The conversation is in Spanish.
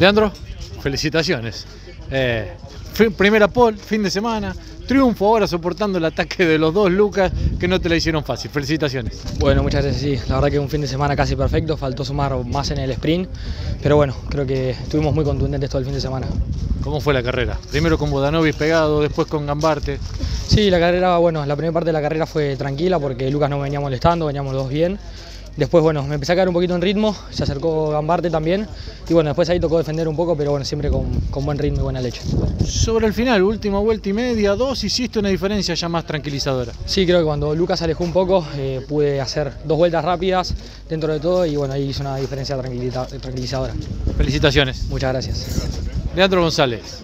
Leandro, felicitaciones. Eh, primera pole, fin de semana, triunfo ahora soportando el ataque de los dos Lucas que no te la hicieron fácil. Felicitaciones. Bueno, muchas gracias, sí. La verdad que un fin de semana casi perfecto, faltó sumar más en el sprint, pero bueno, creo que estuvimos muy contundentes todo el fin de semana. ¿Cómo fue la carrera? Primero con Bodanovis pegado, después con Gambarte. Sí, la carrera, bueno, la primera parte de la carrera fue tranquila porque Lucas no venía molestando, veníamos los dos bien. Después, bueno, me empecé a caer un poquito en ritmo, se acercó Gambarte también. Y bueno, después ahí tocó defender un poco, pero bueno, siempre con, buen ritmo y buena leche. Sobre el final, última vuelta y media, dos, hiciste una diferencia ya más tranquilizadora. Sí, creo que cuando Lucas alejó un poco, eh, pude hacer dos vueltas rápidas dentro de todo y bueno, ahí hizo una diferencia tranquilizadora. Felicitaciones. Muchas gracias. Leandro González.